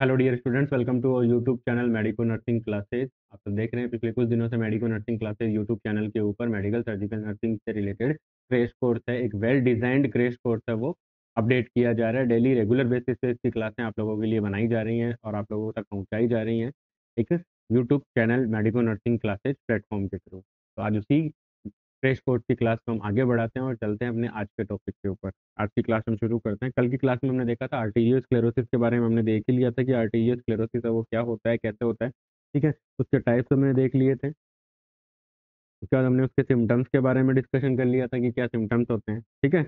Hello dear students welcome to YouTube channel medico nursing classes आप तो देख रहे हैं, पिछले कुछ दिनों से medico nursing classes YouTube channel के ऊपर मेडिकल सर्जिकल नर्सिंग से रिलेटेड क्रेश कोर्स है। एक वेल डिजाइंड क्रेश कोर्स है वो। अपडेट किया जा रहा है। डेली रेगुलर बेसिस पे इसकी क्लासें आप लोगों के लिए बनाई जा रही हैं और आप लोगों तक पहुँचाई जा रही हैं। एक YouTube channel medico nursing classes platform के थ्रू तो आज उसी क्रेश कोर्स की क्लास को हम आगे बढ़ाते हैं और चलते हैं अपने आज के टॉपिक के ऊपर। आज की क्लास हम शुरू करते हैं। कल की क्लास में हमने देखा था आर्टीरियो स्क्लेरोसिस के बारे में हमने देख ही लिया था कि आर्टीरियो स्क्लेरोसिस है, वो क्या होता है, कैसे होता है। ठीक है, उसके टाइप्स हमने देख लिए थे। उसके बाद हमने उसके सिम्टम्स के बारे में डिस्कशन कर लिया था कि क्या सिम्टम्स होते हैं। ठीक है,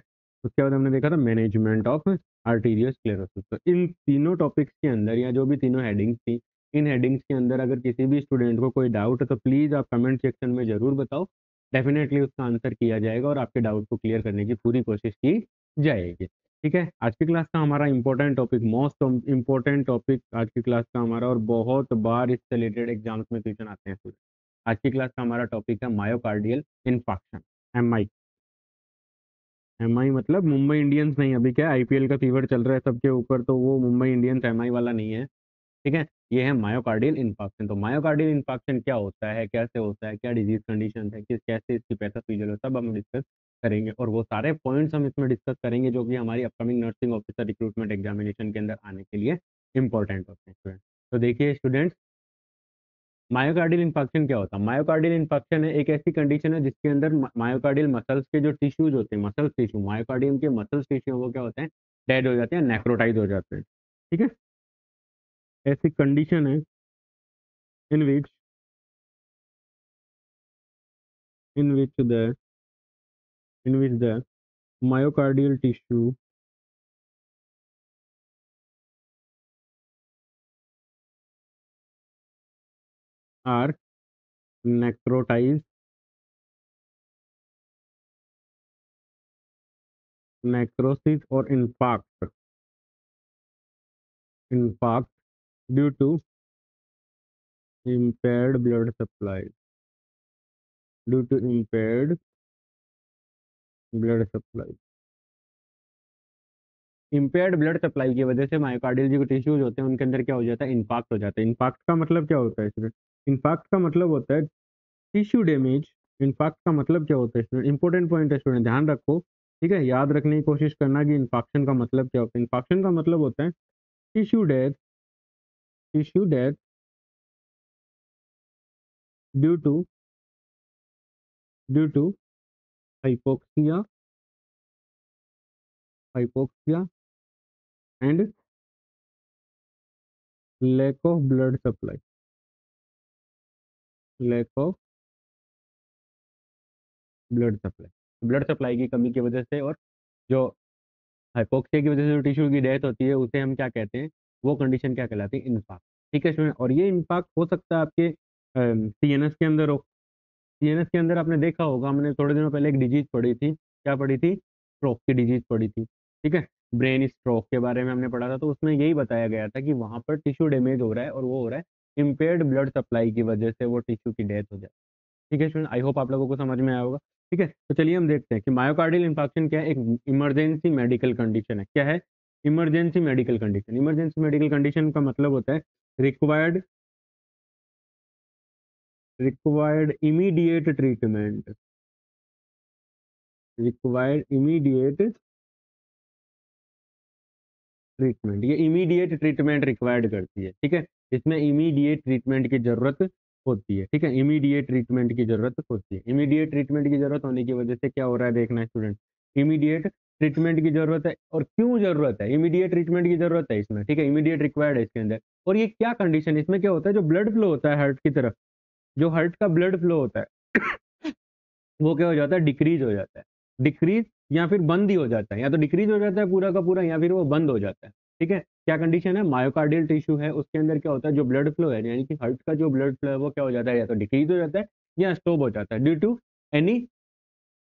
उसके बाद हमने देखा था मैनेजमेंट ऑफ़ आर्टीरियो स्क्लेरोसिस तो इन तीनों टॉपिक्स के अंदर या जो भी तीनों हेडिंग्स थी, इन हेडिंग्स के अंदर अगर किसी भी स्टूडेंट को कोई डाउट है तो प्लीज़ आप कमेंट सेक्शन में ज़रूर बताओ। डेफिनेटली उसका आंसर किया जाएगा और आपके डाउट को क्लियर करने की पूरी कोशिश की जाएगी। ठीक है? आज की क्लास का हमारा important topic most important topic आज की क्लास का हमारा और बहुत बार इससे रिलेटेड एग्ज़ाम्स में क्वेश्चन आते हैं आज की क्लास का हमारा टॉपिक है myocardial infarction M I M I मतलब मुंबई इंडियंस नहीं, अभी क्या आईपीएल का फीवर चल रहा है सबके ऊपर तो वो मुंबई इंडियंस एम आई वाला नहीं है। ठीक है? ये है मायोकार्डियल इन्फाक्शन तो मायोकार्डियल इन्फाक्शन क्या होता है? कैसे होता है? क्या डिज़ीज़ कंडीशन है? किस, कैसे इसकी पैथोफिजियोलॉजी सब हम डिस्कस करेंगे और वो सारे पॉइंट्स हम इसमें डिस्कस करेंगे जो कि हमारी upcoming nursing officer recruitment examination के अंदर आने के लिए इंपॉर्टेंट होते हैं तो देखिए स्टूडेंट्स मायोकार्डियल इन्फेक्शन क्या होता है? मायोकार्डियल इन्फेक्शन है, एक ऐसी कंडीशन है जिसके अंदर मायोकार्डियल मसल्स के जो टिश्यूज होते हैं मसल्स टिश्यू मायोकार्डियम के मसल्स टिश्यू वो क्या होते हैं? डेड हो जाते हैं नेक्रोटाइज हो जाते हैं. ठीक है? ऐसी कंडीशन है in which in which the in which the myocardial tissue are necrotize necrosis और infarct infarct due to impaired blood supply. Due to impaired blood supply impaired blood supply की वजह से मायोकार्डियल जो टिश्यूज होते हैं, उनके अंदर क्या हो जाता है? इन्फाक्ट हो जाता है। इन्फाक्ट का मतलब क्या होता है स्टूडेंट इन्फाक्ट का मतलब होता है टिश्यू डैमेज इन्फाक्ट का मतलब क्या होता है स्टूडेंट इंपॉर्टेंट पॉइंट है स्टूडेंट ध्यान रखो। ठीक है? याद रखने की कोशिश करना कि इन्फाक्शन का मतलब क्या होता है। इन्फाक्शन का मतलब होता है tissue death death due to due to hypoxia hypoxia and lack of blood supply. Lack of blood supply blood supply की कमी की वजह से और जो हाइपोक्सिया की वजह से जो टिश्यू की डेथ होती है, उसे हम क्या कहते हैं? वो कंडीशन क्या कहलाती है? इन्फाक्ट ठीक है स्टूडेंट और ये इन्फाक्ट हो सकता है आपके सीएनएस के अंदर हो। सीएनएस के अंदर आपने देखा होगा, हमने थोड़े दिनों पहले एक डिज़ीज़ पढ़ी थी। क्या पढ़ी थी? स्ट्रोक की डिज़ीज़ पढ़ी थी, ठीक है? ब्रेन स्ट्रोक के बारे में हमने पढ़ा था तो उसमें यही बताया गया था कि वहाँ पर टिश्यू डैमेज हो रहा है और वो हो रहा है इम्पेयर्ड ब्लड सप्लाई की वजह से वो टिश्यू की डेथ हो जाए ठीक है स्टूडेंट आई होप आप लोगों को समझ में आया होगा, ठीक है? तो चलिए हम देखते हैं कि मायोकार्डियल इन्फेक्शन क्या है? एक इमरजेंसी मेडिकल कंडीशन है। क्या है? Emergency medical condition. Emergency medical condition का मतलब होता है required required immediate treatment required immediate treatment ये इमीडिएट ट्रीटमेंट रिक्वायर्ड करती है, ठीक है? इसमें इमीडिएट ट्रीटमेंट की ज़रूरत होती है, ठीक है? इमीडिएट ट्रीटमेंट की ज़रूरत होती है। इमीडिएट ट्रीटमेंट की ज़रूरत होने की वजह से क्या हो रहा है, देखना है स्टूडेंट इमीडिएट ट्रीटमेंट की ज़रूरत है और क्यों ज़रूरत है? इमीडिएट ट्रीटमेंट की ज़रूरत है इसमें, ठीक है? इमीडिएट रिक्वायर्ड है इसके अंदर। और ये क्या कंडीशन है? इसमें क्या होता है? जो ब्लड फ्लो होता है हार्ट की तरफ़, जो हार्ट का ब्लड फ्लो होता है, वो क्या हो जाता है? डिक्रीज हो जाता है। डिक्रीज या फिर बंद ही हो जाता है। या तो डिक्रीज हो जाता है पूरा का पूरा, या फिर वो बंद हो जाता है, ठीक है? क्या कंडीशन है? मायोकार्डियल टिश्यू है, उसके अंदर क्या होता है? जो ब्लड फ्लो है, यानी कि हार्ट का जो ब्लड फ्लो है, वो क्या हो जाता है? या तो डिक्रीज हो जाता है या स्टॉप हो जाता है ड्यू टू एनी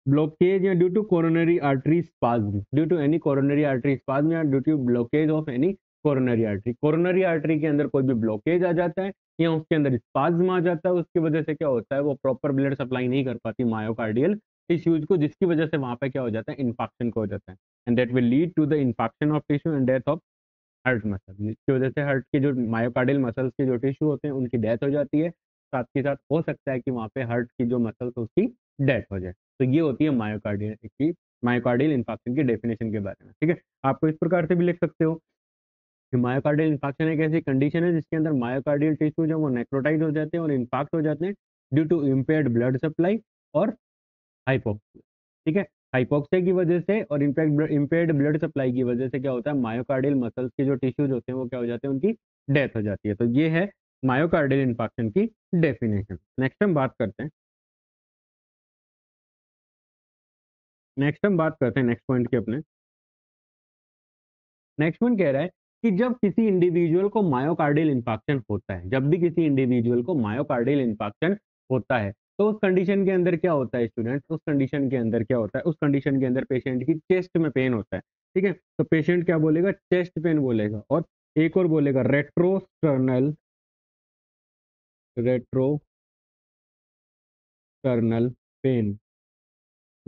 ब्लॉकेज या due to coronary artery spasm due to any coronary artery spasm या due to blockage of any coronary artery coronary artery के अंदर कोई भी ब्लॉकेज आ जाता है या उसके अंदर स्पाज्म आ जाता है, उसकी वजह से क्या होता है, वो प्रॉपर ब्लड सप्लाई नहीं कर पाती मायोकार्डियल टिश्यूज को, जिसकी वजह से वहाँ पे क्या हो जाता है इन्फेक्शन को हो जाता है. And that will lead to the infection of tissue and death of heart muscle इसकी वजह से हार्ट के जो मायोकार्डियल मसल्स के जो टिश्यू होते हैं, उनकी डेथ हो जाती है. साथ के साथ हो सकता है कि वहाँ पे हार्ट की जो मसल्स उसकी डेथ हो जाए. तो ये होती है मायोकार्डियल की मायोकार्डियल इन्फाक्शन की डेफिनेशन के बारे में, ठीक है? आपको इस प्रकार से भी लिख सकते हो। कि मायोकार्डियल इन्फाक्शन एक ऐसी कंडीशन है जिसके अंदर मायोकार्डियल टिश्यू जो वो नेक्रोटाइज हो जाते हैं और इन्फाक्ट हो जाते हैं due to impaired blood supply और हाइपोक्सिया ठीक है? हाइपोक्सिया की वजह से और इम्पैक्ट इम्पेयर्ड ब्लड सप्लाई की वजह से क्या होता है? मायोकार्डियल मसल्स के जो टिश्यूज होते हैं वो क्या हो जाते हैं? उनकी डेथ हो जाती है। तो ये है मायोकार्डियल इन्फाक्शन की डेफिनेशन नेक्स्ट हम बात करते हैं। नेक्स्ट हम बात करते हैं नेक्स्ट पॉइंट की अपने। नेक्स्ट पॉइंट कह रहा है कि जब किसी इंडिविजुअल को मायोकार्डियल इंफेक्शन होता है, जब भी किसी इंडिविजुअल को मायोकार्डियल इंफेक्शन होता है तो उस कंडीशन के अंदर क्या होता है स्टूडेंट उस कंडीशन के अंदर क्या होता है? उस कंडीशन के अंदर पेशेंट की चेस्ट में पेन होता है, ठीक है? तो पेशेंट क्या बोलेगा? चेस्ट पेन बोलेगा और एक और बोलेगा रेट्रोस्टर्नल रेट्रोस्टर्नल पेन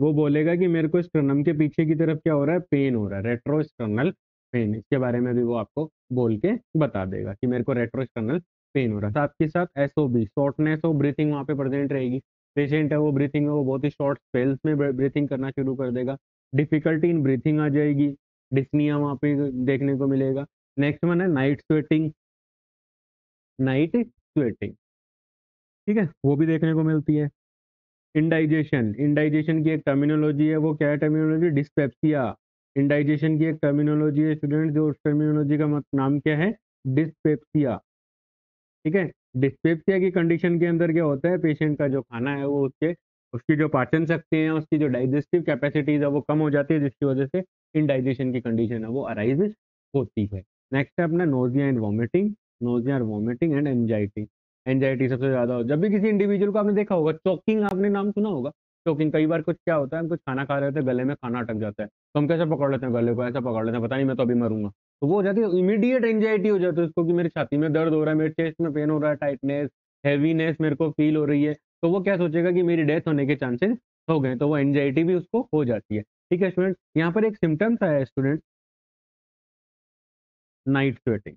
वो बोलेगा कि मेरे को स्टर्नम के पीछे की तरफ़ क्या हो रहा है? पेन हो रहा है। Retro retrosternal pain. इसके बारे में भी वो आपको बोल के बता देगा कि मेरे को रेट्रो रेट्रोस्टर्नल पेन हो रहा है। साथ के साथ S O B shortness of breathing वहाँ पे प्रेजेंट रहेगी। पेशेंट है वो ब्रीथिंग में वो, बहुत ही शॉर्ट स्पेल्स में ब्रीथिंग करना शुरू कर देगा। डिफिकल्टी इन ब्रीथिंग आ जाएगी। डिस्निया वहाँ पे देखने को मिलेगा। नेक्स्ट वन है नाइट स्वेटिंग नाइट स्वेटिंग ठीक है? वो भी देखने को मिलती है। इंडाइजेशन इंडाइजेशन की एक टर्मिनोलॉजी है, वो क्या है टर्मिनोलॉजी डिस्पेप्सिया इंडाइजेशन की एक टर्मिनोलॉजी है स्टूडेंट जो उस टर्मिनोलॉजी का नाम क्या है? डिस्पेप्सिया ठीक है? डिस्पेप्सिया की कंडीशन के अंदर क्या होता है? पेशेंट का जो खाना है, वो उसके, उसकी जो पाचन शक्ति है, उसकी जो डाइजेस्टिव कैपेसिटीज है, वो कम हो जाती है, जिसकी वजह से इंडाइजेशन की कंडीशन है, वो अराइज होती है। नेक्स्ट है अपना nausea and vomiting nausea vomiting and anxiety anxiety सबसे ज़्यादा हो। जब भी किसी इंडिविजुअल को आपने देखा होगा चौकिंग आपने नाम सुना होगा? चौकिंग कई बार कुछ क्या होता है, हम कुछ खाना खा रहे होते हैं, गले में खाना अटक जाता है। तो हम कैसे पकड़ लेते हैं गले को, ऐसा पकड़ लेते हैं, पता नहीं, मैं तो अभी मरूँगा। तो वो हो जाती है इमीडिएट एंजाइटी हो जाती है उसको कि मेरी छाती में दर्द हो रहा है, मेरे चेस्ट में पेन हो रहा है टाइटनेस हैवीनेस मेरे को फील हो रही है। तो वो क्या सोचेगा कि मेरी डेथ होने के चांसेस हो गए तो वो एंजाइटी भी उसको हो जाती है। ठीक है स्टूडेंट यहाँ पर एक सिम्टम्स आया है student night sweating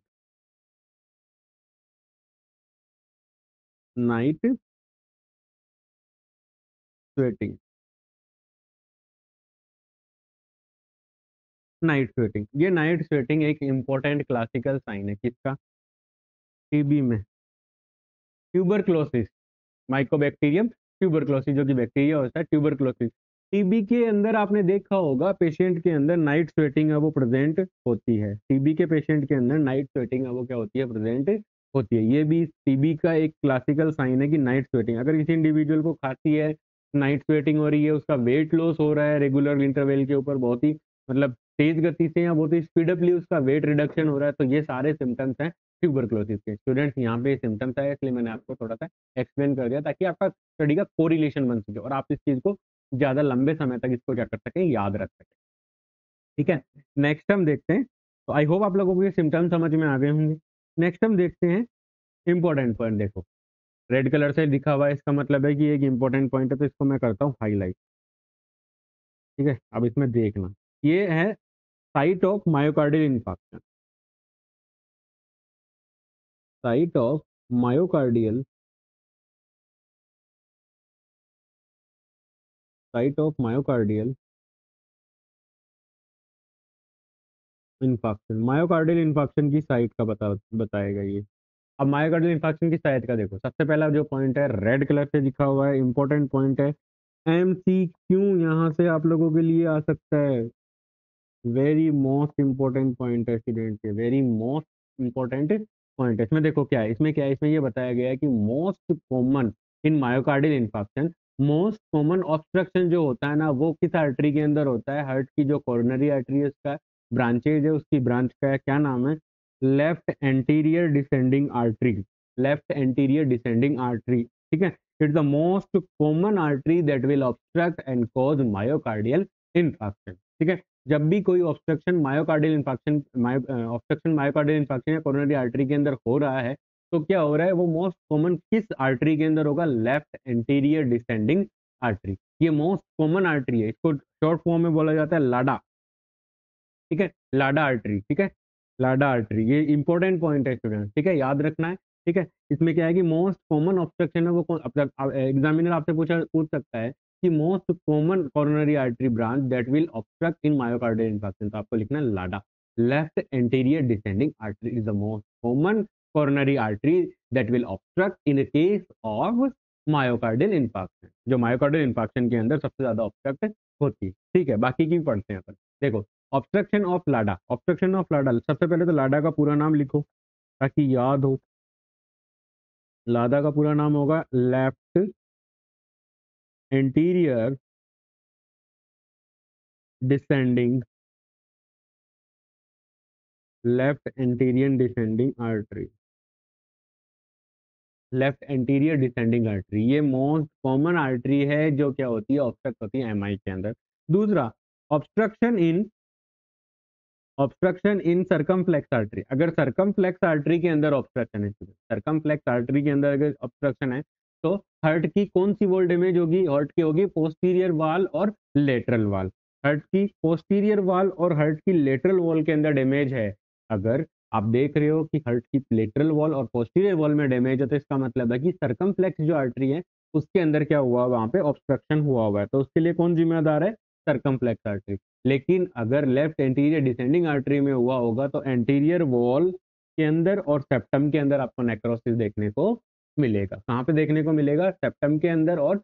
night sweating. Night sweating. ये नाइट स्वेटिंग एक इम्पोर्टेंट क्लासिकल साइन है किसका? टीबी में। ट्यूबरक्लोसिस। माइकोबैक्टीरियम ट्यूबरक्लोसिस, जो कि बैक्टीरिया होता है, ट्यूबरक्लोसिस। टीबी के अंदर आपने देखा होगा, पेशेंट के अंदर नाइट स्वेटिंग है वो प्रेजेंट होती है। टीबी के पेशेंट के अंदर नाइट स्वेटिंग है वो क्या होती है, प्रेजेंट होती है। ये भी टीबी का एक क्लासिकल साइन है कि नाइट स्वेटिंग अगर किसी इंडिविजुअल को खांसी है नाइट स्वेटिंग हो रही है, उसका वेट लॉस हो रहा है रेगुलर इंटरवेल के ऊपर बहुत ही मतलब तेज गति से या बहुत ही स्पीडअपली उसका वेट रिडक्शन हो रहा है तो ये सारे सिम्टम्स हैं ट्यूबरक्लोसिस के। स्टूडेंट्स यहाँ पे सिम्टम्स आए, इसलिए मैंने आपको थोड़ा सा एक्सप्लेन कर दिया ताकि आपका स्टडी का कोरिलेशन बन सके और आप इस चीज़ को ज़्यादा लंबे समय तक इसको क्या कर सकें, याद रख सकें। ठीक है? नेक्स्ट हम देखते हैं। तो आई होप आप लोगों को ये सिम्टम्स समझ में आ गए होंगे। नेक्स्ट हम देखते हैं इंपॉर्टेंट पॉइंट देखो। रेड कलर से लिखा हुआ है, इसका मतलब है कि एक इंपॉर्टेंट पॉइंट है तो इसको मैं करता हूँ हाईलाइट ठीक है, अब इसमें देखना। ये है site of myocardial infarction site of myocardial site of myocardial infarction myocardial infarction की साइट का बता, बताएगा ये। अब मायोकार्डियल इन्फाक्शन की साइट का देखो, सबसे पहला जो पॉइंट है रेड कलर से लिखा हुआ है इंपॉर्टेंट पॉइंट है। एम सी क्यू यहाँ से आप लोगों के लिए आ सकता है। वेरी मोस्ट इंपॉर्टेंट पॉइंट है स्टूडेंट के वेरी मोस्ट इंपॉर्टेंट पॉइंट इसमें देखो क्या है, इसमें क्या है, इसमें ये बताया गया है कि most common in myocardial infection most common obstruction जो होता है ना, वो किस आर्टरी के अंदर होता है? हार्ट की जो कॉर्नरी आर्टरी है, उसका ब्रांचेज है, उसकी ब्रांच का क्या नाम है? Left anterior descending artery left anterior descending artery ठीक है? It's the most common artery that will obstruct and cause myocardial infection ठीक है? जब भी कोई obstruction myocardial infection obstruction myocardial infection या कोरोनरी आर्टरी के अंदर हो रहा है तो क्या हो रहा है? वो मोस्ट कॉमन किस आर्टरी के अंदर होगा? लेफ़्ट एंटीरियर डिसेंडिंग आर्टरी ये मोस्ट कॉमन आर्टरी है। इसको शॉर्ट फॉर्म में बोला जाता है लाडा ठीक है? लाडा आर्टरी ठीक है? लाडा आर्टरी ये इंपॉर्टेंट पॉइंट है स्टूडेंट ठीक है? याद रखना है, ठीक है? इसमें क्या है कि मोस्ट कॉमन ऑब्स्ट्रक्शन है, वो एग्जामिनर आपसे पूछा, पूछ सकता है कि most common coronary artery branch that will obstruct in myocardial infection तो आपको लिखना है लाडा। Left anterior descending artery is the most common coronary that will obstruct in a case of myocardial infarction जो मायोकार्डियल इन्फाक्शन के अंदर सबसे ज़्यादा obstruct होती है, ठीक है? बाकी की पढ़ते हैं अपन। देखो ऑब्स्ट्रक्शन ऑफ़ लाडा ऑब्स्ट्रक्शन ऑफ़ लाडा सबसे पहले तो लाडा का पूरा नाम लिखो, ताकि याद हो। लाडा का पूरा नाम होगा left anterior descending left anterior descending artery left anterior descending artery ये मोस्ट कॉमन आर्टरी है जो क्या होती है? ऑब्स्ट्रक्ट होती है एमआई के अंदर। दूसरा obstruction in obstruction in circumflex artery अगर सरकमफ्लेक्स आर्टरी के अंदर ऑब्स्ट्रक्शन है सरकमफ्लेक्स आर्टरी के अंदर अगर ऑब्स्ट्रक्शन है तो हर्ट की कौन सी वॉल डैमेज होगी? हर्ट की होगी पोस्टीरियर वाल और लेटरल वाल हर्ट की पोस्टीरियर वाल और हर्ट की लेटरल वॉल के अंदर डैमेज है। अगर आप देख रहे हो कि हर्ट की लेटरल वॉल और पोस्टीरियर वॉल में डैमेज है तो इसका मतलब है कि सरकमफ्लेक्स जो आर्टरी है, उसके अंदर क्या हुआ? वहाँ पे ऑब्स्ट्रक्शन हुआ हुआ है। तो उसके लिए कौन जिम्मेदार है? सरकमफ्लेक्स आर्टरी लेकिन अगर लेफ़्ट एंटीरियर डिसेंडिंग आर्टरी में हुआ होगा तो एंटीरियर वॉल के अंदर और सेप्टम के अंदर आपको नेक्रोसिस देखने को मिलेगा। कहाँ पे देखने को मिलेगा? सेप्टम के अंदर और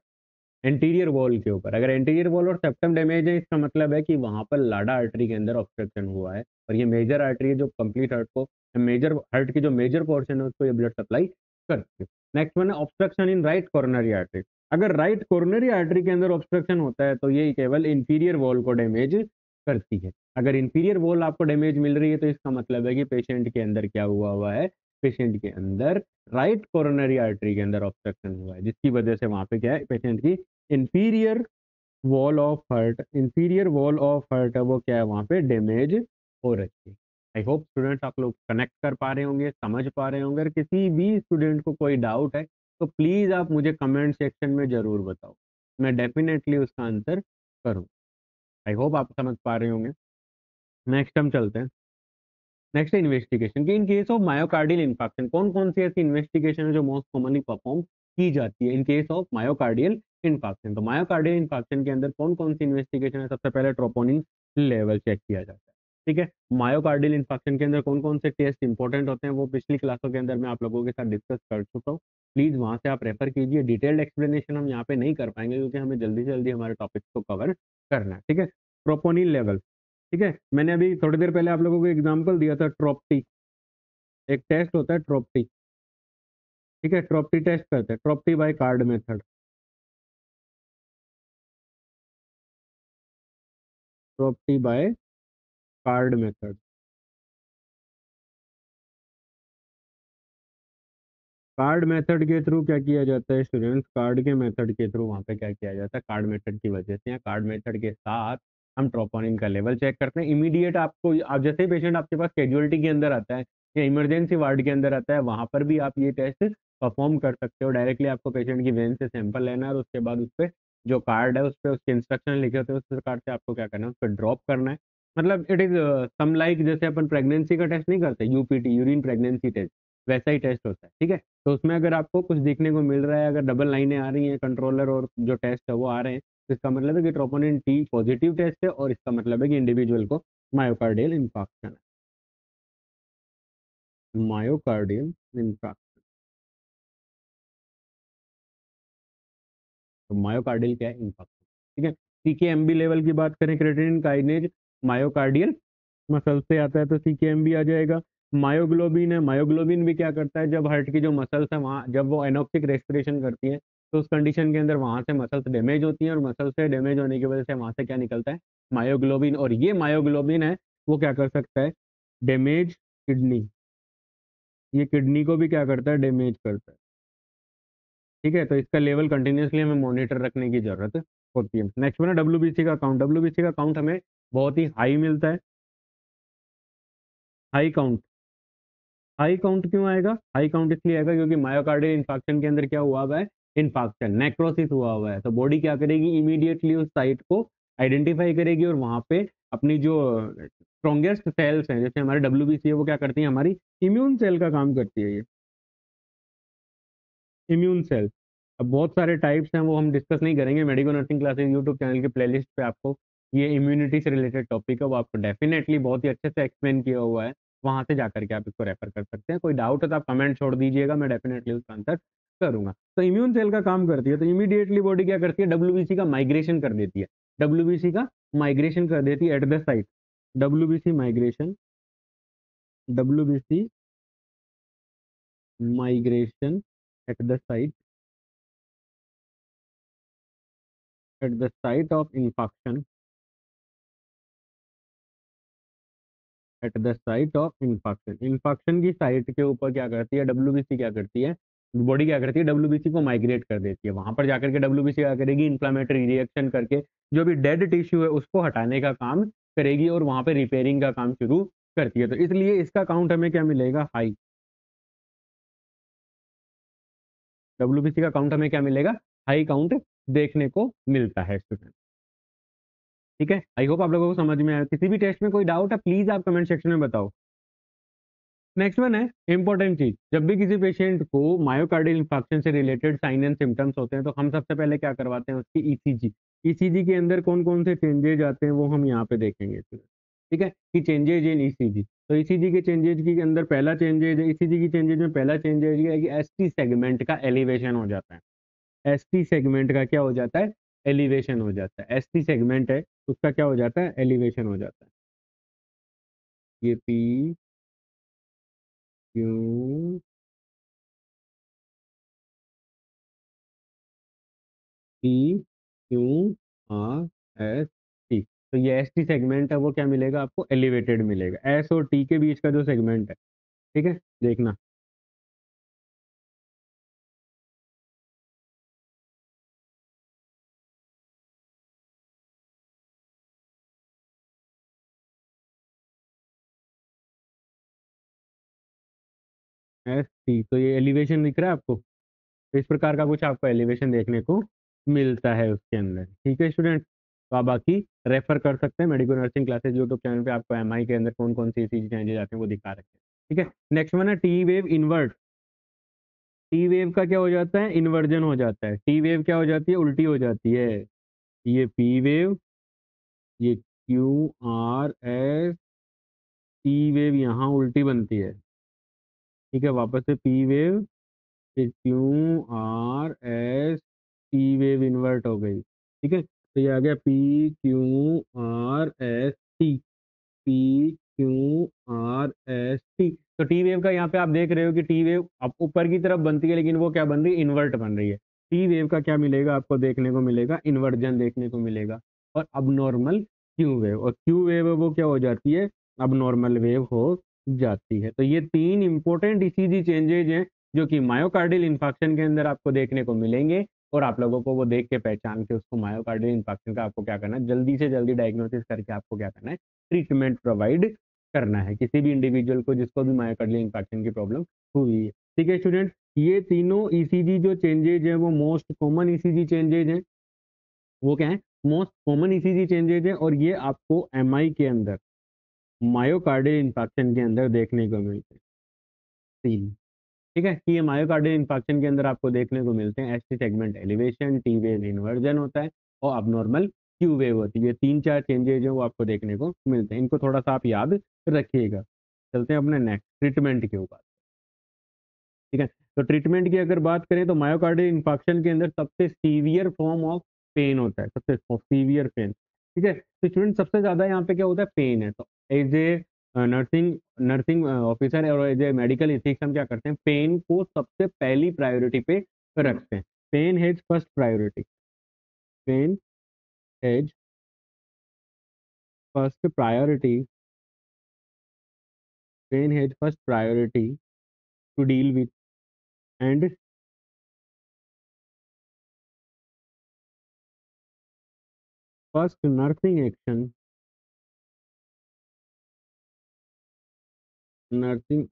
एंटीरियर वॉल के ऊपर। अगर एंटीरियर वॉल और सेप्टम डैमेज है, इसका मतलब है कि वहाँ पर लाडा आर्टरी के अंदर ऑब्स्ट्रक्शन हुआ है और ये मेजर आर्टरी है जो कंप्लीट हर्ट को मेजर हर्ट की जो मेजर पोर्शन है, उसको ये ब्लड सप्लाई करती है। नेक्स्ट वन है obstruction in right coronary artery अगर राइट कॉर्नरी आर्टरी के अंदर ऑब्स्ट्रक्शन होता है तो ये केवल इंफीरियर वॉल को डैमेज करती है। अगर इंफीरियर वॉल आपको डैमेज मिल रही है तो इसका मतलब है कि पेशेंट के अंदर क्या हुआ हुआ है? पेशेंट के अंदर राइट कोरोनरी आर्टरी के अंदर ऑब्स्ट्रक्शन हुआ है, जिसकी वजह से वहाँ पे क्या है? पेशेंट की inferior wall of heart inferior wall of heart है, वो क्या है? वहाँ पे डैमेज हो रखी है। आई होप स्टूडेंट्स आप लोग कनेक्ट कर पा रहे होंगे, समझ पा रहे होंगे। अगर किसी भी स्टूडेंट को कोई डाउट है तो प्लीज़ आप मुझे कमेंट सेक्शन में ज़रूर बताओ। मैं डेफिनेटली उसका आंसर करूँ। आई होप आप समझ पा रहे होंगे। नेक्स्ट हम चलते हैं। नेक्स्ट इन्वेस्टिगेशन, कि in case of myocardial infection कौन कौन सी ऐसी इन्वेस्टिगेशन है जो मोस्ट कॉमनली परफॉर्म की जाती है in case of myocardial infection? तो मायोकार्डियल इन्फेक्शन के अंदर कौन कौन सी इन्वेस्टिगेशन है? सबसे पहले ट्रोपोनिन लेवल चेक किया जाता है। ठीक है? मायोकार्डियल इन्फेक्शन के अंदर कौन कौन से टेस्ट इंपॉर्टेंट होते हैं? वो पिछली क्लासों के अंदर मैं आप लोगों के साथ डिस्कस कर चुका हूँ। प्लीज़ वहाँ से आप रेफर कीजिए। डिटेल्ड एक्सप्लेनेशन हम यहाँ पे नहीं कर पाएँगे क्योंकि हमें जल्दी से जल्दी हमारे टॉपिक्स को कवर करना है, ठीक है? ट्रोपोनिन लेवल, ठीक है? मैंने अभी थोड़ी देर पहले आप लोगों को एग्ज़ाम्पल दिया था ट्रोप्टी। एक टेस्ट होता है ट्रोप्टी, ठीक है? ट्रोप्टी टेस्ट करते हैं। Trop T by card method. Trop T by card method. Card method के थ्रू क्या किया जाता है? स्टूडेंट्स, कार्ड के मेथड के थ्रू वहाँ पे क्या किया जाता है? कार्ड मेथड की वजह से या कार्ड मेथड के साथ हम ट्रोपोनिन का लेवल चेक करते हैं। इमीडिएट आपको, आप जैसे ही पेशेंट आपके पास कैजुअलिटी के अंदर आता है या इमरजेंसी वार्ड के अंदर आता है, वहाँ पर भी आप ये टेस्ट परफॉर्म कर सकते हो। डायरेक्टली आपको पेशेंट की वेन से सैंपल लेना है और उसके बाद उस पर जो कार्ड है, उस पर उसके इंस्ट्रक्शन लिखे होते हैं, उस प्रकार से आपको क्या करना है? उस पर ड्रॉप करना है। मतलब इट इज़ सम लाइक जैसे अपन प्रेगनेंसी का टेस्ट नहीं करते यूपीटी यूरिन प्रेगनेंसी टेस्ट वैसा ही टेस्ट होता है, ठीक है? तो उसमें अगर आपको कुछ देखने को मिल रहा है, अगर डबल लाइनें आ रही हैं, कंट्रोलर और जो टेस्ट है वो आ रहे हैं तो इसका मतलब है कि ट्रोपोनिन टी पॉजिटिव टेस्ट है और इसका मतलब है कि इंडिविजुअल को मायोकार्डियल इन्फाक्शन है। मायोकार्डियल इन्फाक्शन तो मायोकार्डियल क्या है? इन्फाक्शन ठीक है? सीकेएमबी लेवल की बात करें, क्रेटिनिन, काइनेज, मायोकार्डियल मसल से आता है तो सीकेएमबी आ जाएगा। मायोग्लोबिन है। मायोग्लोबिन भी क्या करता है, जब हार्ट की जो मसल्स है वहाँ, जब वो एनोक्सिक रेस्पिरेशन करती है तो उस कंडीशन के अंदर वहाँ से मसल्स डैमेज होती हैं और मसल से डैमेज होने की वजह से वहाँ से क्या निकलता है? मायोग्लोबिन। और ये मायोग्लोबिन है, वो क्या कर सकता है? डैमेज किडनी ये किडनी को भी क्या करता है? डैमेज करता है। ठीक है तो इसका लेवल कंटिन्यूसली हमें मॉनिटर रखने की ज़रूरत होती है। नेक्स्ट है डब्ल्यू का अकाउंट डब्ल्यू का अकाउंट हमें बहुत ही हाई मिलता है। हाई काउंट हाई काउंट क्यों आएगा? हाई काउंट इसलिए आएगा क्योंकि मायोकार्डियल इन्फेक्शन के अंदर क्या हुआ हुआ है? इन्फेक्शन नेक्रोसिस हुआ हुआ है। तो बॉडी क्या करेगी? इमीडिएटली उस साइट को आइडेंटिफाई करेगी और वहाँ पे अपनी जो स्ट्रॉन्गेस्ट सेल्स हैं, जैसे हमारे डब्ल्यू है, वो क्या करती है? हमारी इम्यून सेल का काम करती है ये। इम्यून सेल अब बहुत सारे टाइप्स हैं, वो हम डिस्कस नहीं करेंगे। Medical nursing classes YouTube channel के प्लेलिस्ट पे आपको ये इम्यूनिटी से रिलेटेड टॉपिक है, वो आपको डेफिनेटली बहुत ही अच्छे से एक्सप्लेन किया हुआ है। वहाँ से जाकर के आप इसको रेफर कर सकते हैं। कोई डाउट है तो आप कमेंट छोड़ दीजिएगा, मैं डेफिनेटली उसका आंसर करूँगा। तो इम्यून सेल का काम करती है तो इमीडिएटली बॉडी क्या करती है? डब्ल्यू का माइग्रेशन कर देती है। डब्ल्यू का माइग्रेशन कर देती है at the site WBC migration WBC migration at the site at the site of infarction at the site of infection infection की साइट के ऊपर क्या करती है? डब्ल्यूबीसी क्या करती है? बॉडी क्या करती है? डब्ल्यूबीसी को माइग्रेट कर देती है। वहाँ पर जाकर के डब्ल्यू क्या करेगी? इन्फ्लामेटरी रिएक्शन करके जो भी डेड टिश्यू है, उसको हटाने का काम करेगी और वहाँ पर रिपेयरिंग का काम शुरू करती है। तो इसलिए इसका काउंट हमें क्या मिलेगा? हाई डब्ल्यू का काउंट हमें क्या मिलेगा? हाई काउंट देखने को मिलता है स्टूडेंट ठीक है? आई होप आप लोगों को समझ में आया। किसी भी टेस्ट में कोई डाउट है प्लीज़ आप कमेंट सेक्शन में बताओ। नेक्स्ट वन है इंपॉर्टेंट चीज़। जब भी किसी पेशेंट को मायोकार्डियल इंफेक्शन से रिलेटेड साइन एंड सिम्टम्स होते हैं तो हम सबसे पहले क्या करवाते हैं उसकी ईसीजी ईसीजी के अंदर कौन कौन से चेंजेज आते हैं, वो हम यहाँ पे देखेंगे। ठीक है? कि चेंजेज इन ईसीजी तो ईसीजी के चेंजेज के अंदर पहला चेंजेज है ईसीजी की चेंजेज में पहला चेंजेज है कि एसटी सेगमेंट का एलिवेशन हो जाता है। एसटी सेगमेंट का क्या हो जाता है? एलिवेशन हो जाता है। एसटी सेगमेंट है उसका क्या हो जाता है? एलिवेशन हो जाता है। ये P Q P Q R S T तो ये एस टी सेगमेंट है, वो क्या मिलेगा आपको? एलिवेटेड मिलेगा। एस और टी के बीच का जो सेगमेंट है, ठीक है? देखना। टी तो ये एलिवेशन दिख रहा है आपको? तो इस प्रकार का कुछ आपको एलिवेशन देखने को मिलता है उसके अंदर, ठीक है स्टूडेंट तो आप बाकी रेफर कर सकते हैं medical nursing classes YouTube channel पे आपको एमआई के अंदर कौन कौन सी चीज़ चेंजेस आते हैं वो दिखा रखे हैं, ठीक है? नेक्स्ट वन है T wave invert T wave का क्या हो जाता है? इन्वर्जन हो जाता है। टी वेव क्या हो जाती है? उल्टी हो जाती है। ये पी वेव ये Q R S T wave यहाँ उल्टी बनती है। ठीक है, वापस से पी वेव फिर Q R S T wave invert हो गई, ठीक है? तो ये आ गया P Q R S T P Q R S T तो टी वेव का यहाँ पे आप देख रहे हो कि टी वेव अब ऊपर की तरफ़ बनती है, लेकिन वो क्या बन रही है? इन्वर्ट बन रही है। टी वेव का क्या मिलेगा? आपको देखने को मिलेगा इन्वर्जन देखने को मिलेगा, और अब नॉर्मल क्यू वेव और क्यू वेव वो क्या हो जाती है? अब नॉर्मल वेव हो जाती है। तो ये तीन इंपॉर्टेंट ईसीजी चेंजेज हैं, जो कि मायोकार्डियल इन्फेक्शन के अंदर आपको देखने को मिलेंगे और आप लोगों को वो देख के पहचान के उसको मायोकार्डियल इन्फेक्शन का आपको क्या करना है, जल्दी से जल्दी डायग्नोसिस करके आपको क्या करना है ट्रीटमेंट प्रोवाइड करना है। किसी भी इंडिविजुअल को जिसको भी मायोकार्डियल इन्फेक्शन की प्रॉब्लम हुई है। ठीक है स्टूडेंट ये तीनों ईसीजी जो चेंजेज है, वो मोस्ट कॉमन ईसीजी चेंजेज हैं। वो क्या है? मोस्ट कॉमन ईसीजी चेंजेज है और ये आपको एमआई के अंदर मायोकार्डियल इन्फेक्शन के अंदर देखने को मिलते हैं। तीन, ठीक है? कि ये मायोकार्डियल इन्फेक्शन के अंदर आपको देखने को मिलते हैं। S segment elevation T wave inversion होता है और अब नॉर्मल क्यू वेव होती है। ये तीन चार चेंजेज हैं, वो आपको देखने को मिलते हैं। इनको थोड़ा सा आप याद रखिएगा। चलते हैं अपने नेक्स्ट ट्रीटमेंट के ऊपर। ठीक है? तो ट्रीटमेंट की अगर बात करें तो मायोकार्डियल इन्फेक्शन के अंदर सबसे सीवियर फॉर्म ऑफ़ पेन होता है। सबसे सीवियर पेन ठीक है? तो स्टूडेंट सबसे ज़्यादा यहाँ पे क्या होता है? पेन है। तो as a nursing nursing officer और एज ए मेडिकल इथिक्स हम क्या करते हैं? पेन को सबसे पहली प्रायोरिटी पे रखते हैं। Pain has first priority pain has first priority pain has first priority to deal with and first nursing action nursing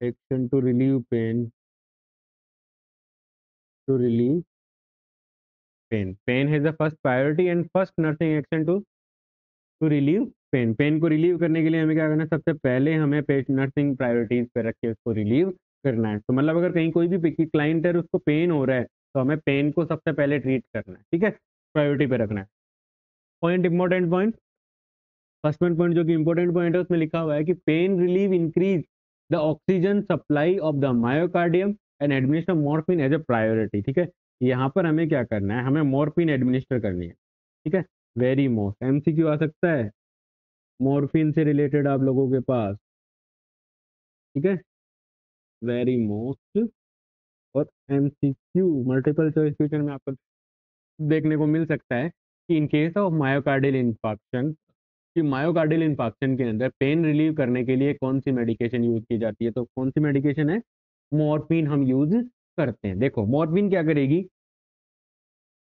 action to relieve pain. To relieve pain. Pain has the first priority and first nursing action to to pain pain को relieve करने के लिए हमें क्या करना है? सबसे पहले हमें पेट नर्सिंग प्रायोरिटीज पे रख के उसको रिलीव करना है। तो मतलब अगर कहीं कोई भी क्लाइंट है उसको पेन हो रहा है तो हमें पेन को सबसे पहले ट्रीट करना है, ठीक है? प्रायोरिटी पे रखना है। Point important point first point जो कि इंपॉर्टेंट पॉइंट है, उसमें लिखा हुआ है कि pain relieve increase the oxygen supply of the myocardium and administer morphine as a priority ठीक है? यहाँ पर हमें क्या करना है? हमें मॉर्फिन एडमिनिस्टर करनी है, ठीक है? वेरी मोस्ट एमसीक्यू आ सकता है? मॉर्फिन से रिलेटेड आप लोगों के पास, ठीक है? वेरी मोस्ट और एमसीक्यू मल्टीपल चॉइस क्वेश्चन में आपको देखने को मिल सकता है कि in case of myocardial infection कि मायोकार्डियल इन्फेक्शन के अंदर पेन रिलीव करने के लिए कौन सी मेडिकेशन यूज़ की जाती है? तो कौन सी मेडिकेशन है? मोरफिन हम यूज़ करते हैं। देखो मोरफिन क्या करेगी?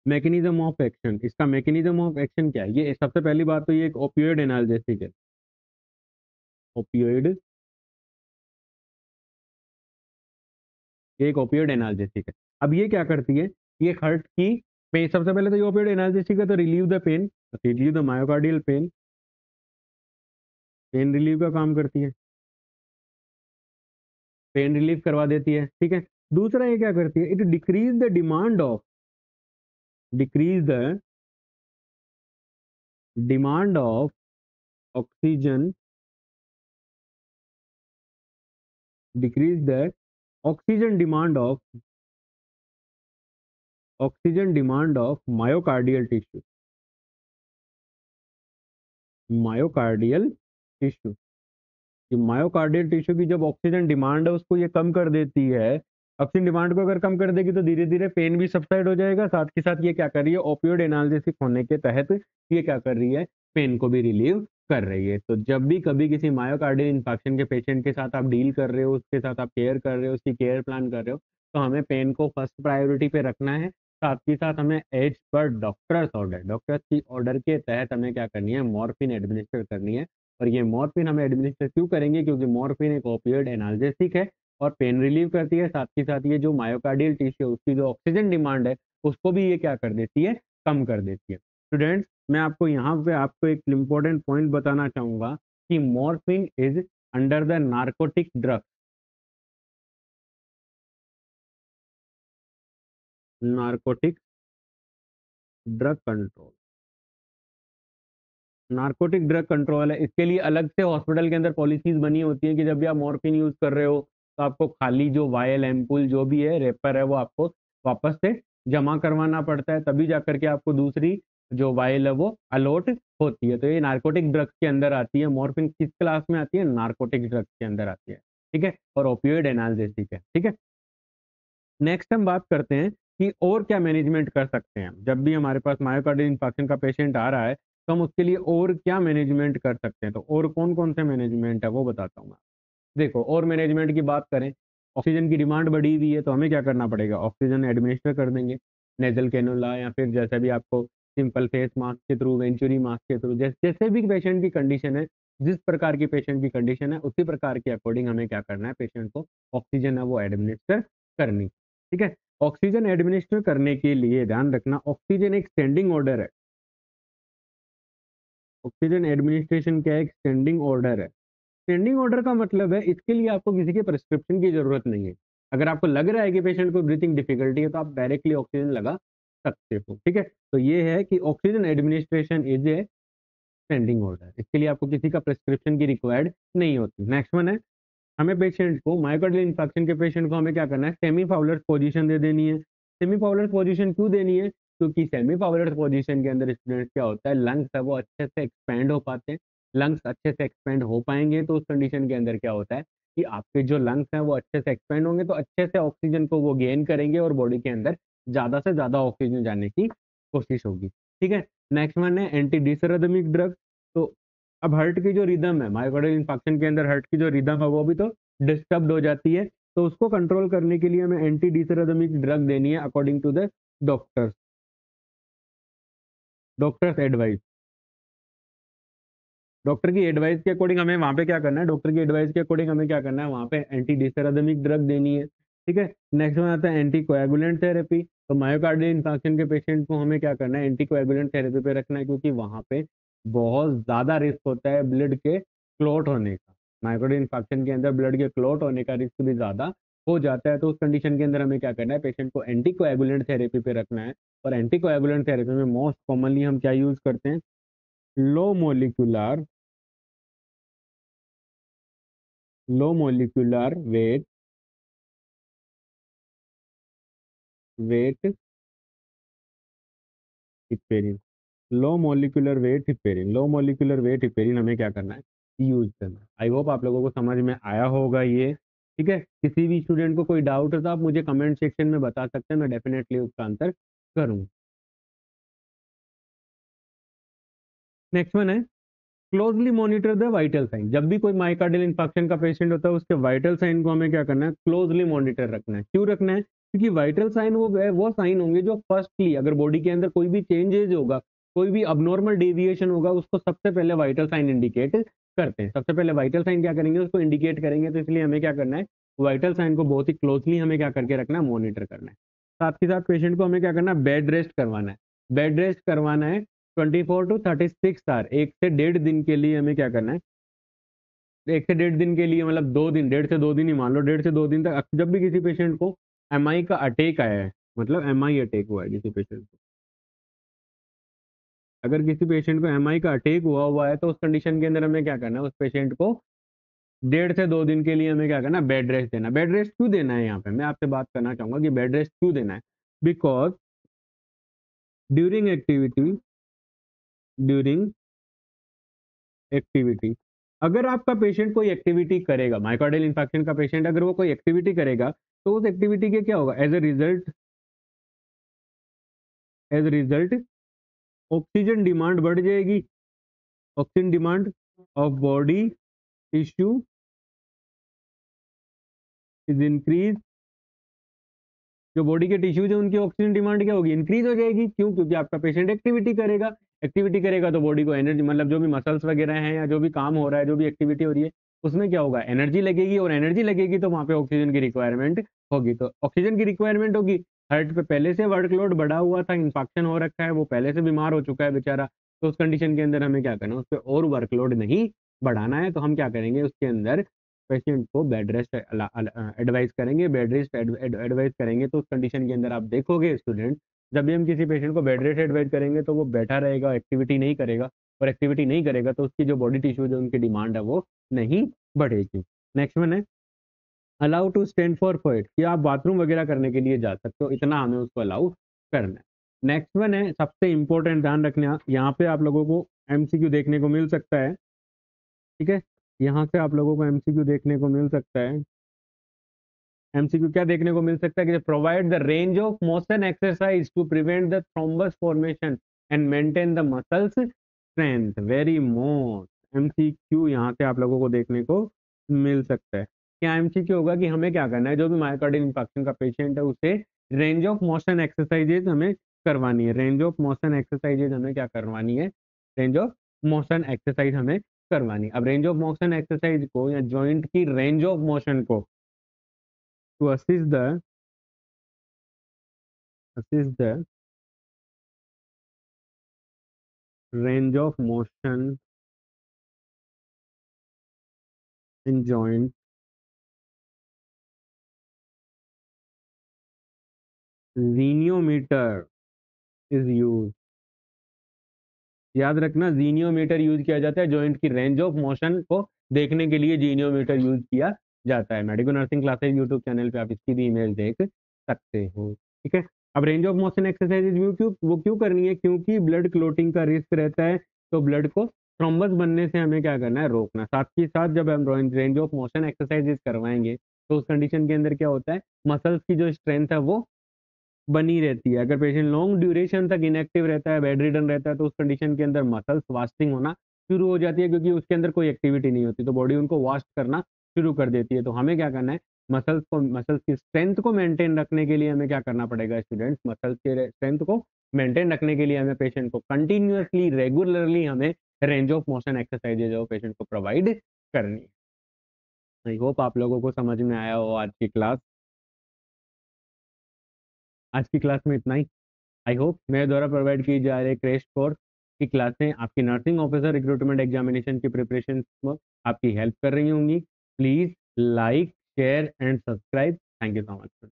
मैकेनिज्म ऑफ़ एक्शन इसका मैकेनिज्म ऑफ़ एक्शन क्या है? ये सबसे पहली बात तो ये एक ओपियोइड एनाल्जेसिक है। ओपियोइड एक ओपियोइड एनाल्जेसिक है। अब ये क्या करती है? ये हर्ट की पेन सबसे पहले तो ये ओपियोइड एनाल्जेसिक है तो relieve the pain relieve the myocardial pain pain relieve का काम करती है। पेन रिलीव करवा देती है, ठीक है? दूसरा ये क्या करती है? It decrease the demand of decrease the demand of oxygen decrease the oxygen demand of oxygen demand of myocardial tissue myocardial tissue कि मायोकार्डियल टिश्यू की जब ऑक्सीजन डिमांड है, उसको ये कम कर देती है ऑक्सीजन डिमांड को अगर कम कर देगी तो धीरे धीरे पेन भी सबसाइड हो जाएगा। साथ के साथ ये क्या कर रही है ओपियोड एनालिसिस होने के तहत ये क्या कर रही है पेन को भी रिलीव कर रही है। तो जब भी कभी किसी मायोकार्डियल इन्फेक्शन के पेशेंट के साथ आप डील कर रहे हो, उसके साथ आप केयर कर रहे हो, उसकी केयर प्लान कर रहे हो तो हमें पेन को फ़र्स्ट प्रायोरिटी पे रखना है। साथ ही साथ हमें as per doctors order doctors की ऑर्डर के तहत हमें क्या करनी है मॉर्फिन एडमिनिस्टर करनी है। और ये मॉर्फिन हमें एडमिनिस्टर क्यों करेंगे? क्योंकि मॉर्फिन एक ओपियोड एनाल्जेसिक है और पेन रिलीव करती है, साथ ही साथ ये जो मायोकार्डियल टिश्यू उसकी जो ऑक्सीजन डिमांड है, उसको भी ये क्या कर देती है? कम कर देती है। स्टूडेंट्स मैं आपको यहाँ पे आपको एक इम्पोर्टेंट पॉइंट बताना चाहूँगा कि morphine is under the narcotic drug narcotic drug control narcotic drug control है। इसके लिए अलग से हॉस्पिटल के अंदर पॉलिसीज़ बनी होती है कि जब भी आप मॉर्फिन यूज़ कर रहे हो तो आपको खाली जो वायल एम्पुल जो भी है रेपर है, वो आपको वापस से जमा करवाना पड़ता है। तभी जाकर के आपको दूसरी जो वायल है, वो अलॉट होती है। तो ये नार्कोटिक ड्रग्स के अंदर आती है। मॉर्फिन किस क्लास में आती है? नार्कोटिक ड्रग्स के अंदर आती है। ठीक है? और ओपियोइड एनाल्जेसिक है। ठीक है? नेक्स्ट हम बात करते हैं कि और क्या मैनेजमेंट कर सकते हैं। जब भी हमारे पास मायोकार्डियल इन्फेक्शन का पेशेंट आ रहा है तो हम उसके लिए और क्या मैनेजमेंट कर सकते हैं? तो और कौन कौन से मैनेजमेंट है वो बताता हूँ मैं। देखो, और मैनेजमेंट की बात करें ऑक्सीजन की डिमांड बढ़ी हुई है तो हमें क्या करना पड़ेगा? ऑक्सीजन एडमिनिस्टर कर देंगे। नेजल कैनोला या फिर जैसे भी आपको सिंपल फेस मास्क के थ्रू वेंचुरी मास्क के थ्रू जैसे जैसे भी पेशेंट की कंडीशन है, जिस प्रकार की पेशेंट की कंडीशन है, उसी प्रकार के अकॉर्डिंग हमें क्या करना है? पेशेंट को ऑक्सीजन है वो एडमिनिस्टर करनी। ठीक है? ऑक्सीजन एडमिनिस्टर करने के लिए ध्यान रखना ऑक्सीजन एक स्टैंडिंग ऑर्डर है। ऑक्सीजन एडमिनिस्ट्रेशन क्या है? स्टैंडिंग ऑर्डर है। स्टैंडिंग ऑर्डर का मतलब है, इसके लिए आपको किसी के प्रिस्क्रिप्शन की ज़रूरत नहीं है। अगर आपको लग रहा है कि पेशेंट को ब्रीथिंग डिफिकल्टी है तो आप डायरेक्टली ऑक्सीजन लगा सकते हो, ठीक है? तो ये है कि oxygen administration is a standing order, इसके लिए आपको किसी का प्रिस्क्रिप्शन की रिक्वायर्ड नहीं होती। नेक्स्ट वन है, हमें पेशेंट को माइक्रोडियल इन्फेक्शन के पेशेंट को हमें क्या करना है? सेमी फाउलर पोजिशन दे देनी है। सेमी फाउलर पोजिशन क्यों देनी है? क्योंकि सेमी पावरड पोजीशन के अंदर स्टूडेंट क्या होता है लंग्स है, वो अच्छे से एक्सपेंड हो पाते हैं। लंग्स अच्छे से एक्सपेंड हो पाएँगे तो उस कंडीशन के अंदर क्या होता है कि आपके जो लंग्स हैं वो अच्छे से एक्सपेंड होंगे तो अच्छे से ऑक्सीजन को वो गेन करेंगे और बॉडी के अंदर ज़्यादा से ज़्यादा ऑक्सीजन जाने की कोशिश होगी। ठीक है? नेक्स्ट वन है एंटी डिसरदमिक ड्रग तो अब हार्ट की जो रिदम है माइक्रोडियल इन्फेक्शन के अंदर हार्ट की जो रिदम है, वो भी तो डिस्टर्ब हो जाती है। तो उसको कंट्रोल करने के लिए हमें एंटी डिसरदमिक ड्रग देनी है according to the doctors doctors advice. Doctor की एडवाइस के अकॉर्डिंग हमें वहाँ पे क्या करना है? डॉक्टर की एडवाइस के अकॉर्डिंग हमें क्या करना है? वहाँ पे एंटी डिसरादमिक ड्रग देनी है, ठीक है? नेक्स्ट में आता है एंटी कोएगुलेंट थेरेपी तो मायोकार्डियल इन्फेक्शन के पेशेंट को हमें क्या करना है? एंटी कोएगुलेंट थेरेपी पे रखना है, क्योंकि वहाँ पे बहुत ज़्यादा रिस्क होता है ब्लड के क्लोट होने का। माइक्रोड इन्फेक्शन के अंदर ब्लड के क्लोट होने का रिस्क भी ज़्यादा हो जाता है तो उस कंडीशन के अंदर हमें क्या करना है? पेशेंट को एंटीकोएगुलेंट थेरेपी पे रखना है। और एंटीकोएगुलेंट थेरेपी में मोस्ट कॉमनली हम क्या यूज़ करते हैं? Low molecular low molecular weight weight heparin low molecular weight heparin low molecular weight heparin हमें क्या करना है? यूज़ करना है। आई होप आप लोगों को समझ में आया होगा ये। ठीक है? किसी भी स्टूडेंट को कोई डाउट हो तो आप मुझे कमेंट सेक्शन में बता सकते हैं। मैं डेफिनेटली उसका आंसर करूँ। नेक्स्ट वन है closely monitor the vital sign जब भी कोई माइकार्डियल इन्फेक्शन का पेशेंट होता है, उसके वाइटल साइन को हमें क्या करना है? क्लोजली मॉनिटर रखना है। क्यों रखना है? क्योंकि वाइटल साइन वो वो साइन होंगे जो फर्स्टली अगर बॉडी के अंदर कोई भी चेंजेज होगा, कोई भी अबनॉर्मल डेविएशन होगा, उसको सबसे पहले वाइटल साइन इंडिकेट करते हैं। सबसे पहले वाइटल साइन क्या करेंगे? उसको इंडिकेट करेंगे तो इसलिए हमें क्या करना है? वाइटल साइन को बहुत ही क्लोजली हमें क्या करके रखना है? मॉनिटर करना है। साथ ही साथ पेशेंट को हमें क्या करना है? बेड रेस्ट करवाना है। बेड रेस्ट करवाना है twenty four to thirty six hour एक से डेढ़ दिन के लिए हमें क्या करना है? एक से डेढ़ दिन के लिए मतलब दो दिन, डेढ़ से दो दिन ही मान लो, डेढ़ से दो दिन तक, जब भी किसी पेशेंट को एमआई का अटैक आया है मतलब एमआई अटैक हुआ है किसी पेशेंट को। अगर किसी पेशेंट को एम का अटैक हुआ हुआ है तो उस कंडीशन के अंदर हमें क्या करना है? उस पेशेंट को डेढ़ से दो दिन के लिए हमें क्या करना बेड रेस्ट देना बेड रेस्ट क्यों देना है यहाँ पे? मैं आपसे बात करना चाहूँगा कि बेड रेस्ट क्यों देना है? Because during activity during activity अगर आपका पेशेंट कोई एक्टिविटी करेगा माइक्रोडियल इन्फेक्शन का पेशेंट अगर वो कोई एक्टिविटी करेगा तो उस एक्टिविटी के क्या होगा? As a result as a result oxygen demand बढ़ जाएगी। Oxygen demand of body tissue is increase जो बॉडी के टिश्यूज है, उनकी ऑक्सीजन डिमांड क्या होगी? इंक्रीज हो जाएगी। क्यों? क्योंकि आपका पेशेंट एक्टिविटी करेगा। एक्टिविटी करेगा तो बॉडी को एनर्जी मतलब जो भी मसल्स वगैरह हैं या जो भी काम हो रहा है, जो भी एक्टिविटी हो रही है, उसमें क्या होगा? एनर्जी लगेगी और एनर्जी लगेगी तो वहाँ पे ऑक्सीजन की रिक्वायरमेंट होगी। तो ऑक्सीजन की रिक्वायरमेंट होगी। हार्ट पे पहले से वर्कलोड बढ़ा हुआ था इन्फेक्शन हो रखा है, वो पहले से बीमार हो चुका है बेचारा तो उस कंडीशन के अंदर हमें क्या करना है? उस पर और वर्कलोड नहीं बढ़ाना है। तो हम क्या करेंगे? उसके अंदर पेशेंट को बेड रेस्ट एडवाइस करेंगे बेड रेस्ट एडवाइस करेंगे तो उस कंडीशन के अंदर आप देखोगे स्टूडेंट जब भी हम किसी पेशेंट को बेड रेस्ट एडवाइस करेंगे तो वो बैठा रहेगा एक्टिविटी नहीं करेगा और एक्टिविटी नहीं करेगा तो उसकी जो बॉडी टिश्यूज है उनकी डिमांड है वो नहीं बढ़ेगी। नेक्स्ट वन है। Allow to stand for void कि आप बाथरूम वगैरह करने के लिए जा सकते हो, इतना हमें उसको अलाउ करना है। नेक्स्ट वन है, सबसे इंपॉर्टेंट ध्यान रखना, यहाँ पे आप लोगों को एमसीक्यू देखने को मिल सकता है, ठीक है? यहाँ से आप लोगों को एमसीक्यू देखने को मिल सकता है। एमसीक्यू क्या देखने को मिल सकता है कि provide the range of motion exercise to prevent the thrombus formation and maintain the muscles strength very most MCQ यहाँ से आप लोगों को देखने को मिल सकता है। क्या एमसीक्यू होगा कि हमें क्या करना है? जो भी मायोकार्डियल इंफेक्शन का पेशेंट है, उसे रेंज ऑफ़ मोशन एक्सरसाइजेज हमें करवानी है। रेंज ऑफ़ मोशन एक्सरसाइजेज हमें क्या करवानी है? रेंज ऑफ़ मोशन एक्सरसाइज हमें करवानी। अब रेंज ऑफ़ मोशन एक्सरसाइज को या जॉइंट की रेंज ऑफ़ मोशन को to assist the assist the range of motion in joint goniometer is use याद रखना, जीनियोमीटर यूज़ किया जाता है जॉइंट की रेंज ऑफ़ मोशन को देखने के लिए जीनियोमीटर यूज़ किया जाता है। Medico nursing classes YouTube channel पे आप इसकी भी इमेज देख सकते हो। ठीक है? अब रेंज ऑफ़ मोशन एक्सरसाइज वो क्यों वो क्यों करनी है? क्योंकि ब्लड क्लोटिंग का रिस्क रहता है तो ब्लड को थ्रोम्बस बनने से हमें क्या करना है? रोकना। साथ ही साथ जब हम रेंज ऑफ़ मोशन एक्सरसाइजेज करवाएँगे तो उस कंडीशन के अंदर क्या होता है? मसल्स की जो स्ट्रेंथ है, वो बनी रहती है। अगर पेशेंट लॉन्ग ड्यूरेशन तक इनएक्टिव रहता है बेड रिडन रहता है तो उस कंडीशन के अंदर मसल्स वास्टिंग होना शुरू हो जाती है, क्योंकि उसके अंदर कोई एक्टिविटी नहीं होती तो बॉडी उनको वास्ट करना शुरू कर देती है। तो हमें क्या करना है? मसल्स को मसल्स की स्ट्रेंथ को मेंटेन रखने के लिए हमें क्या करना पड़ेगा स्टूडेंट्स मसल्स के स्ट्रेंथ को मेंटेन रखने के लिए हमें पेशेंट को कंटिन्यूसली रेगुलरली हमें रेंज ऑफ़ मोशन एक्सरसाइजेज जो पेशेंट को प्रोवाइड करनी है। आई होप आप लोगों को समझ में आया हो आज की क्लास आज की क्लास में इतना ही। आई होप मेरे द्वारा प्रोवाइड की जा रही क्रेश कोर्स की क्लासें आपकी नर्सिंग ऑफिसर रिक्रूटमेंट एग्जामिनेशन की प्रिपरेशन में आपकी हेल्प कर रही होंगी। Please like share and subscribe thank you so much